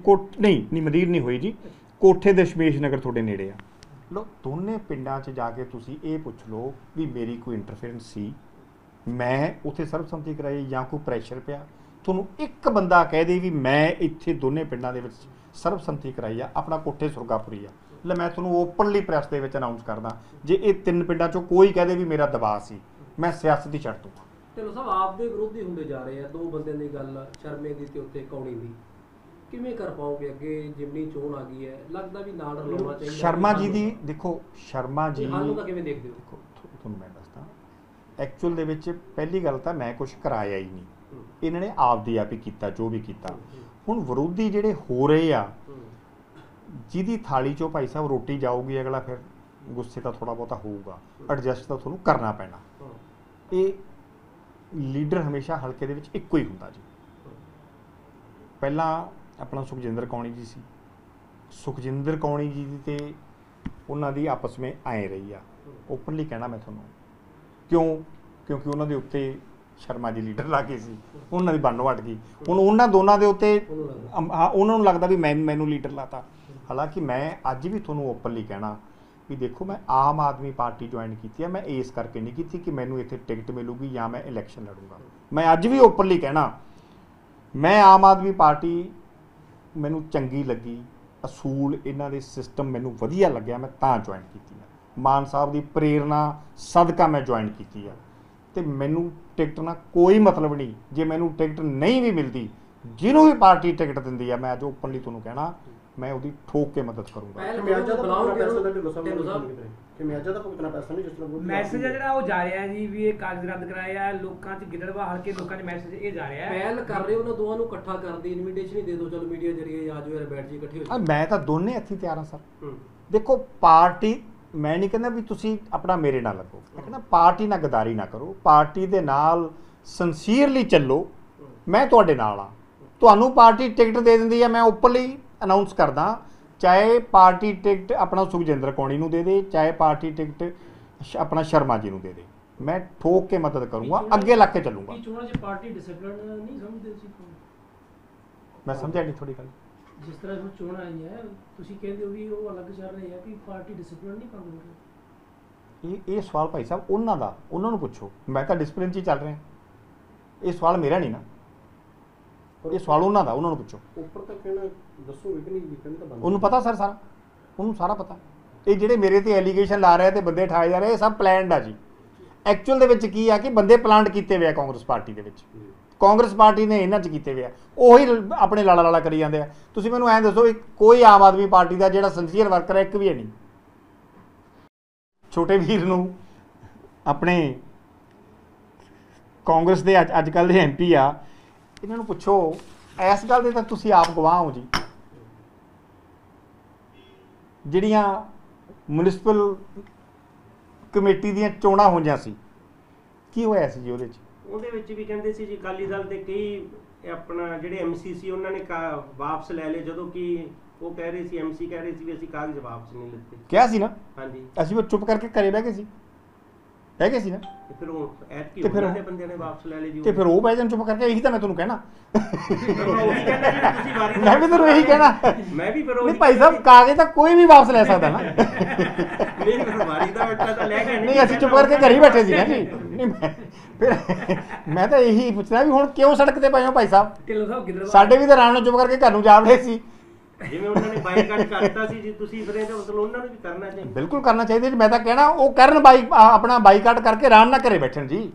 ਕੋਟ ਨਹੀਂ ਨਹੀਂ ਮਦੀਰ ਨਹੀਂ ਹੋਈ ਜੀ। ਕੋਠੇ ਦਸ਼ਮੇਸ਼ ਨਗਰ ਤੁਹਾਡੇ ਨੇੜੇ ਆ। ਲੋ ਦੋਨੇ ਪਿੰਡਾਂ 'ਚ ਜਾ ਕੇ ਤੁਸੀਂ ਇਹ ਪੁੱਛ ਲਓ ਵੀ ਮੇਰੀ ਕੋਈ ਇੰਟਰਫੇਰੈਂਸ ਸੀ। ਮੈਂ ਉੱਥੇ ਸਰਬਸੰਮਤੀ ਕਰਾਈ ਜਾਂ ਕੋਈ ਪ੍ਰੈਸ਼ਰ ਪਿਆ? ਤੁਹਾਨੂੰ ਇੱਕ ਬੰਦਾ ਕਹਿ ਦੇ ਵੀ ਮੈਂ ਇੱਥੇ ਦੋਨੇ ਪਿੰਡਾਂ ਦੇ ਵਿੱਚ ਸਰਬਸੰਮਤੀ ਕਰਾਈ ਆ ਆਪਣਾ ਕੋਠੇ ਸੁਰਗਾਪੁਰੀ ਆ। ਲੈ ਮੈਂ ਤੁਹਾਨੂੰ ਓਪਨਲੀ ਪ੍ਰੈਸ ਦੇ ਵਿੱਚ ਅਨਾਉਂਸ ਕਰਦਾ ਜੇ ਇਹ ਤਿੰਨ ਪਿੰਡਾਂ 'ਚੋਂ ਕੋਈ ਕਹਦੇ ਵੀ ਮੇਰਾ ਦਬਾਅ ਸੀ ਮੈਂ ਸਿਆਸਤ ਹੀ ਛੱਡ ਦੂੰਗਾ ਢਿੱਲੋਂ ਸਾਹਿਬ ਆਪ ਦੇ ਵਿਰੋਧੀ ਹੁੰਦੇ ਜਾ ਰਹੇ ਆ ਦੋ ਬੰਦਿਆਂ ਦੀ ਗੱਲ ਸ਼ਰਮੇ ਦੀ ਤੇ ਉੱਤੇ ਕੌਣੀ ਦੀ। ਕਿਵੇਂ ਕਰ ਪਾਓਗੇ ਅੱਗੇ? ਜਿਮਨੀ ਚੋਣ ਆ ਗਈ ਹੈ ਲੱਗਦਾ ਵੀ ਨਾਲ ਰਲਾਉਣਾ ਚਾਹੀਦਾ ਸ਼ਰਮਾ ਜੀ ਦੀ ਦੇਖੋ ਸ਼ਰਮਾ ਜੀ ਹਾਲ ਤਾਂ ਕਿਵੇਂ ਦੇਖਦੇ ਹੋ? ਦੇਖੋ ਤੁਹਾਨੂੰ ਮੈਂ ਦੱਸਦਾ। ਐਕਚੁਅਲ ਦੇ ਵਿੱਚ ਪਹਿਲੀ ਗੱਲ ਤਾਂ ਮੈਂ ਕੁਝ ਕਰਾਇਆ ਹੀ ਨਹੀਂ। ਇਹਨਾਂ ਨੇ ਆਪਦੀ ਆਪ ਹੀ ਕੀਤਾ ਜੋ ਵੀ ਕੀਤਾ। ਹੁਣ ਵਿਰੋਧੀ ਜਿਹੜੇ ਹੋ ਰਹੇ ਆ ਜਿਹਦੀ ਥਾਲੀ ਚੋਂ ਭਾਈ ਸਾਹਿਬ ਰੋਟੀ ਜਾਊਗੀ ਅਗਲਾ ਫਿਰ ਗੁੱਸੇ ਤਾਂ ਥੋੜਾ ਬਹੁਤਾ ਹੋਊਗਾ। ਐਡਜਸਟ ਤਾਂ ਤੁਹਾਨੂੰ ਕਰਨਾ ਪੈਣਾ। ਇਹ ਲੀਡਰ ਹਮੇਸ਼ਾ ਹਲਕੇ ਦੇ ਵਿੱਚ ਇੱਕੋ ਹੀ ਹੁੰਦਾ ਜੀ। ਪਹਿਲਾਂ ਆਪਣਾ ਸੁਖਜਿੰਦਰ ਕੌਣੀ ਜੀ ਸੀ। ਸੁਖਜਿੰਦਰ ਕੌਣੀ ਜੀ ਦੀ ਤੇ ਉਹਨਾਂ ਦੀ ਆਪਸ ਵਿੱਚ ਆਏ ਰਹੀ ਆ। ਓਪਨਲੀ ਕਹਿਣਾ ਮੈਂ ਤੁਹਾਨੂੰ। ਕਿਉਂ? ਕਿਉਂਕਿ ਉਹਨਾਂ ਦੇ ਉੱਤੇ ਸ਼ਰਮਾ ਜੀ ਲੀਡਰ ਲਾ ਕੇ ਸੀ। ਉਹਨਾਂ ਦੀ ਬੰਨ ਵਟ ਗਈ। ਹੁਣ ਉਹਨਾਂ ਦੋਨਾਂ ਦੇ ਉੱਤੇ ਉਹਨਾਂ ਨੂੰ ਲੱਗਦਾ ਵੀ ਮੈਂ, ਮੈਨੂੰ ਲੀਡਰ ਲਾਤਾ। ਹਾਲਾਂਕਿ ਮੈਂ ਅੱਜ ਵੀ ਤੁਹਾਨੂੰ ਓਪਨਲੀ ਕਹਿਣਾ ਵੀ ਦੇਖੋ, ਮੈਂ ਆਮ ਆਦਮੀ ਪਾਰਟੀ ਜੁਆਇਨ ਕੀਤੀ ਹੈ ਮੈਂ ਇਸ ਕਰਕੇ ਨਹੀਂ ਕੀਤੀ ਕਿ ਮੈਨੂੰ ਇੱਥੇ ਟਿਕਟ ਮਿਲੂਗੀ ਜਾਂ ਮੈਂ ਇਲੈਕਸ਼ਨ ਲੜੂੰਗਾ। ਮੈਂ ਅੱਜ ਵੀ ਓਪਨਲੀ ਕਹਿਣਾ। ਮੈਂ ਆਮ ਆਦਮੀ ਪਾਰਟੀ ਮੈਨੂੰ ਚੰਗੀ ਲੱਗੀ, ਅਸੂਲ ਇਹਨਾਂ ਦੇ ਸਿਸਟਮ ਮੈਨੂੰ ਵਧੀਆ ਲੱਗਿਆ, ਮੈਂ ਤਾਂ ਜੁਆਇਨ ਕੀਤੀ ਆ। ਮਾਨ ਸਾਹਿਬ ਦੀ ਪ੍ਰੇਰਣਾ, ਸਦਕਾ ਮੈਂ ਜੁਆਇਨ ਕੀਤੀ ਆ। ਤੇ ਮੈਨੂੰ ਟਿਕਟ ਨਾਲ ਕੋਈ ਮਤਲਬ ਨਹੀਂ, ਜੇ ਮੈਨੂੰ ਟਿਕਟ ਨਹੀਂ ਵੀ ਮਿਲਦੀ, ਜਿਹਨੂੰ ਵੀ ਪਾਰਟੀ ਟਿਕਟ ਦਿੰਦੀ ਆ, ਮੈਂ ਅੱਜ ਓਪਨਲੀ ਤੁਹਾਨੂੰ ਕਹਿਣਾ ਮੈਂ ਉਹਦੀ ਠੋਕ ਕੇ ਮਦਦ ਕਰੂੰਗਾ। ਪਹਿਲ ਮਿਆਜਾ ਦਾ ਬੁਲਾਓਗੇ ਪੈਸਾ ਦਾ ਢਿੱਲੋਂ ਸਾਹਿਬ ਢਿੱਲੋਂ ਨੂੰ ਸਾਹਿਬ ਕਿਤੇ ਕਿ ਮਿਆਜਾ ਦਾ ਭੁਗਤਣਾ ਪੈਸਾ ਨਹੀਂ ਜਿਸ ਤਰ੍ਹਾਂ ਮੈਸੇਜ ਜਿਹੜਾ ਉਹ ਜਾ ਰਿਹਾ ਜੀ ਵੀ ਇਹ ਕਾਗਜ਼ ਰੱਦ ਕਰਾਇਆ ਲੋਕਾਂ 'ਚ ਗਿੱਦੜਵਾ ਹਲਕੇ ਲੋਕਾਂ 'ਚ ਮੈਸੇਜ ਇਹ ਜਾ ਰਿਹਾ ਹੈ। ਪਹਿਲ ਕਰ ਰਹੇ ਉਹਨਾਂ ਦੋਵਾਂ ਨੂੰ ਇਕੱਠਾ ਕਰਨ ਦੀ ਇਨਵੀਟੇਸ਼ਨ ਹੀ ਦੇ ਦਿਓ ਚਲੋ ਮੀਡੀਆ ਜਰੀਏ ਆ ਜਾਓ ਯਾਰ ਬੈਠ ਜੀ ਇਕੱਠੇ ਹੋ ਜਾਓ। ਮੈਂ ਤਾਂ ਦੋਨੇ ਹੱਥੀ ਤਿਆਰ ਹਾਂ ਸਰ। ਦੇਖੋ ਪਾਰਟੀ ਮੈਂ ਨਹੀਂ ਕਹਿੰਦਾ ਵੀ ਤੁਸੀਂ ਆਪਣਾ ਮੇਰੇ ਨਾਲ ਲੱਗੋ। ਮੈਂ ਕਹਿੰਦਾ ਪਾਰਟੀ ਨਾਲ ਗਦਾਰੀ ਨਾ ਕਰੋ ਪਾਰਟੀ ਦੇ ਨਾਲ ਸਿੰਸੀਅਰਲੀ ਚੱਲੋ। ਮੈਂ ਤੁਹਾਡੇ ਨਾਲ ਆ ਤੁਹਾਨੂੰ ਪਾਰਟੀ ਟਿਕਟ ਦੇ ਦਿੰਦੀ ਆ ਮੈਂ ਓਪਨਲੀ ਅਨਾਉਂਸ ਕਰਦਾ ਚਾਹੇ ਪਾਰਟੀ ਟਿਕਟ ਆਪਣਾ ਸੁਖਜਿੰਦਰ ਕੌਣੀ ਨੂੰ ਦੇ ਦੇ ਚਾਹੇ ਪਾਰਟੀ ਟਿਕਟ ਆਪਣਾ ਸ਼ਰਮਾ ਜੀ ਨੂੰ ਦੇ ਦੇ। ਮੈਂ ਠੋਕ ਕੇ ਮਦਦ ਕਰੂੰਗਾ ਅੱਗੇ ਲੱਗ ਕੇ ਚੱਲੂੰਗਾ। ਕੀ ਚੋਣਾਂ 'ਚ ਪਾਰਟੀ ਡਿਸਪਲਿਨ ਨਹੀਂ ਸਮਝਦੇ ਸੀ ਮੈਂ ਸਮਝਿਆ ਨਹੀਂ ਥੋੜੀ ਗੱਲ। ਜਿਸ ਤਰ੍ਹਾਂ ਹੁਣ ਚੋਣਾਂ ਆਈਆਂ ਤੁਸੀਂ ਕਹਿੰਦੇ ਹੋ ਵੀ ਉਹ ਅਲੱਗ ਚੱਲ ਰਹੇ ਆ ਕਿ ਪਾਰਟੀ ਡਿਸਪਲਿਨ ਨਹੀਂ ਪਾਉਂਦੇ ਇਹ ਇਹ ਸਵਾਲ ਭਾਈ ਸਾਹਿਬ ਉਹਨਾਂ ਦਾ ਉਹਨਾਂ ਨੂੰ ਪੁੱਛੋ। ਮੈਂ ਤਾਂ ਡਿਸਪਲਿਨ 'ਚ ਹੀ ਚੱਲ ਰਿਹਾ। ਇਹ ਸਵਾਲ ਮੇਰਾ ਨਹੀਂ ਨਾ। ਇਹ ਸਵਾਲ ਉਹਨਾਂ ਦਾ ਉਹਨਾਂ ਨੂੰ ਪੁੱਛੋ। ਉੱਪਰ ਤਾਂ ਕਹਿਣਾ ਦੱਸੋਗੇ ਕਿ ਨਹੀਂ ਵੀ ਕਹਿਣਾ ਤਾਂ ਬੰਦ ਉਹਨੂੰ ਪਤਾ ਸਰ ਸਾਰਾ। ਉਹਨੂੰ ਸਾਰਾ ਪਤਾ। ਇਹ ਜਿਹੜੇ ਮੇਰੇ ਤੇ ਐਲੀਗੇਸ਼ਨ ਲਾ ਰਹੇ ਤੇ ਬੰਦੇ ਠਾਏ ਜਾ ਰਹੇ ਇਹ ਸਭ ਪਲਾਨਡ ਆ ਜੀ। ਐਕਚੁਅਲ ਦੇ ਵਿੱਚ ਕੀ ਆ ਕਿ ਬੰਦੇ ਪਲਾਨਡ ਕੀਤੇ ਹੋਏ ਆ ਕਾਂਗਰਸ ਪਾਰਟੀ ਦੇ ਵਿੱਚ। ਕਾਂਗਰਸ ਪਾਰਟੀ ਨੇ ਇਹਨਾਂ 'ਚ ਕੀਤੇ ਹੋਏ ਆ। ਉਹੀ ਆਪਣੇ ਲਾਲਾ ਲਾਲਾ ਕਰੀ ਜਾਂਦੇ ਆ। ਤੁਸੀਂ ਮੈਨੂੰ ਐਂ ਦੱਸੋ ਕੋਈ ਆਮ ਆਦਮੀ ਪਾਰਟੀ ਦਾ ਜਿਹੜਾ ਸਿੰਸੀਅਰ ਵਰਕਰ ਹੈ ਇੱਕ ਵੀ ਹੈ ਨਹੀਂ। ਛੋਟੇ ਵੀਰ ਨੂੰ ਆਪਣੇ ਕਾਂਗਰਸ ਦੇ ਅੱਜ ਕੱਲ੍ਹ ਦੇ ਐਮਪੀ ਆ ਇਹਨਾਂ ਨੂੰ ਪੁੱਛੋ ਇਸ ਗੱਲ ਦੇ ਤਾਂ ਤੁਸੀਂ ਆਪ ਗਵਾਹ ਹੋ ਜੀ। ਜਿਹੜੀਆਂ ਮਿਊਨਿਸਪਲ ਕਮੇਟੀ ਦੀਆਂ ਚੋਣਾਂ ਹੋਈਆਂ ਸੀ ਕੀ ਹੋਇਆ ਸੀ ਜੀ ਉਹਦੇ 'ਚ? ਉਹਦੇ ਵਿੱਚ ਵੀ ਕਹਿੰਦੇ ਸੀ ਜੀ ਅਕਾਲੀ ਦਲ ਦੇ ਕਈ ਆਪਣਾ ਜਿਹੜੇ ਐਮਸੀ ਸੀ ਉਹਨਾਂ ਨੇ ਵਾਪਸ ਲੈ ਲਏ ਜਦੋਂ ਕਿ ਉਹ ਕਹਿ ਰਹੇ ਸੀ ਐਮਸੀ ਕਹਿ ਰਹੇ ਸੀ ਵੀ ਅਸੀਂ ਕਾਗਜ਼ ਵਾਪਸ ਨਹੀਂ ਲਿੱਤੇ। ਕਿਹਾ ਸੀ ਨਾ? ਹਾਂਜੀ। ਅਸੀਂ ਉਹ ਚੁੱਪ ਕਰਕੇ ਘਰੇ ਬਹਿ ਗਏ ਸੀ। ਬਹਿ ਗਏ ਸੀ ਨਾ? ਤੇ ਫਿਰ ਉਹ ਐਤਕੀ ਤੇ ਫਿਰ ਉਹਨਾਂ ਉਹ- ਦੇ ਬੰਦਿਆਂ ਨੇ ਵਾਪਸ ਲੈ ਲਏ ਜੀ ਤੇ ਫਿਰ ਉਹ ਬਹਿ ਜਾਣ ਚੁੱਪ ਕਰਕੇ ਇਹੀ ਤਾਂ ਮੈਂ ਤੁਹਾਨੂੰ ਕਹਿਣਾ। ਮੈਂ ਉਹੀ ਕਹਿੰਦਾ ਜਿਹੜਾ ਤੁਸੀਂ ਵਾਰੀ ਦਾ ਮੈਂ ਵੀ ਤੁਹਾਨੂੰ ਇਹੀ ਕਹਿਣਾ। ਮੈਂ ਵੀ ਫਿਰ ਨਹੀਂ ਉਹੀ ਭਾਈ ਸਾਹਿਬ ਕਾਗਜ਼ ਤਾਂ ਕੋਈ ਵੀ ਵਾਪਸ ਲੈ ਸਕਦਾ ਨਾ। ਨਹੀਂ ਫਿਰ ਵਾਰੀ ਦਾ ਬੱਚਾ ਤਾਂ ਲੈ ਗਿਆ ਨਹੀਂ ਅਸੀਂ ਚੁੱਪ ਕਰਕੇ ਘਰੇ ਹੀ ਬੈਠੇ ਸੀ ਨਾ ਜੀ। ਨਹੀਂ ਫਿਰ ਮੈਂ ਤਾਂ ਇਹੀ ਪੁੱਛਣਾ ਵੀ ਹੁਣ ਕਿਉਂ ਸੜਕ ਤੇ ਪਏ ਹੋ ਭਾਈ ਸਾਹਿਬ? ਢਿੱਲੋਂ ਸਾਹਿਬ ਗਿੱਦੜਵਾ ਸਾਡੇ ਵੀ ਤਾਂ ਆਰਾਮ ਨਾਲ ਚੁੱਪ ਕਰਕੇ ਘਰ ਨੂੰ ਜਾ ਵੜੇ ਸੀ। ਜਿਵੇਂ ਉਹਨਾਂ ਨੇ ਬਾਈਕਾਟ ਕਰਤਾ ਸੀ ਜੀ ਤੁਸੀਂ ਫਿਰ ਇਹਦਾ ਮਤਲਬ ਉਹਨਾਂ ਨੂੰ ਵੀ ਕਰਨਾ ਚਾਹੀਦਾ। ਬਿਲਕੁਲ ਕਰਨਾ ਚਾਹੀਦਾ ਜੀ ਮੈਂ ਤਾਂ ਕਹਿਣਾ ਉਹ ਕਰਨ ਬਾਈ ਆਪਣਾ ਬਾਈਕਾਟ ਕਰਕੇ ਆਰਾਮ ਨਾਲ ਘਰੇ ਬੈਠਣ ਜੀ।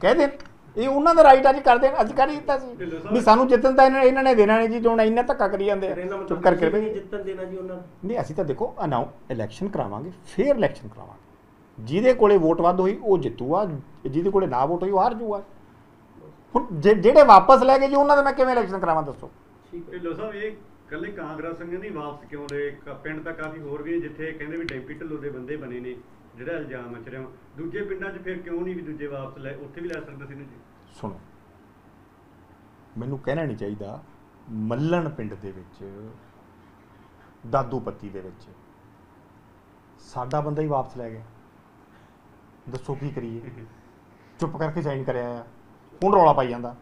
ਕਹਿ ਦੇਣ ਇਹ ਉਹਨਾਂ ਦਾ ਰਾਈਟ ਆ ਜੀ ਕਰ ਦੇਣ ਅੱਜ ਕਰ ਹੀ ਦਿੱਤਾ ਸੀ। ਵੀ ਸਾਨੂੰ ਜਿੱਤਣ ਤਾਂ ਇਹਨਾਂ ਇਹਨਾਂ ਨੇ ਦੇਣਾ ਨਹੀਂ ਜੀ ਜੋ ਇੰਨਾ ਧੱਕਾ ਕਰੀ ਜਾਂਦੇ ਚੁੱਪ ਕਰਕੇ ਨਹੀਂ ਜਿੱਤਣ ਦੇਣਾ ਜੀ ਉਹਨਾਂ ਨੂੰ। ਨਹੀਂ ਅਸੀਂ ਤਾਂ ਦੇਖੋ ਅਨਾਉ ਇਲੈਕਸ਼ਨ ਕਰਾਵਾਂਗੇ ਫੇਰ ਇਲੈਕਸ਼ਨ ਕਰਾਵਾਂਗੇ। ਜਿਹਦੇ ਕੋਲੇ ਵੋਟ ਵੱਧ ਹੋਈ ਉਹ ਜਿੱਤੂਗਾ ਜਿਹਦੇ ਕੋਲੇ ਨਾ ਵੋਟ ਹੋਈ ਉਹ ਹਾਰ ਜੂਗਾ ਹੁਣ ਜਿਹੜੇ ਵਾਪਸ ਲੈ ਗਏ ਜੀ ਉਹਨਾਂ ਦਾ ਮੈਂ ਕਿਵੇਂ ਇਲੈਕਸ਼ਨ ਕਰਾਵਾਂ ਦੱਸੋ। ਢਿੱਲੋਂ ਸਾਹਿਬ ਇਹ ਕੱਲੇ ਕਾਂਗਰਸ ਸੰਘ ਨਹੀਂ ਵਾਪਸ ਕਿਉਂ ਕ- ਪਿੰਡ ਤਾਂ ਕਾਫੀ ਹੋਰ ਵੀ ਹੈ ਜਿੱਥੇ ਕਹਿੰਦੇ ਵੀ ਡੈਂਪੀ ਢਿੱਲੋਂ ਦੇ ਬੰਦੇ ਬਣੇ ਨੇ ਜਿਹੜਾ ਇਲਜ਼ਾਮ ਮਚ ਰਿਹਾ। ਦੂਜੇ ਪਿੰਡਾਂ 'ਚ ਫਿਰ ਕਿਉਂ ਨਹੀਂ ਵੀ ਦੂਜੇ ਵਾਪਸ ਲੈ ਉੱਥੇ ਵੀ ਲੈ ਸਕਦੇ ਸੀ ਨਾ ਜੀ? ਸੁਣੋ। ਮੈਨੂੰ ਕਹਿਣਾ ਨਹੀਂ ਚਾਹੀਦਾ ਮੱਲਣ ਪਿੰਡ ਦੇ ਵਿੱਚ ਦਾਦੂ ਪੱਤੀ ਦੇ ਵਿੱਚ। ਸਾਡਾ ਬੰਦਾ ਹੀ ਵਾਪਸ ਲੈ ਗਿਆ। ਦੱਸੋ ਕੀ ਕਰੀਏ? ਚੁੱਪ ਕਰਕੇ ਸਾਈਨ ਕਰਿਆ ਆ। ਹੁਣ ਰੌਲਾ ਪਾਈ ਜਾਂਦਾ।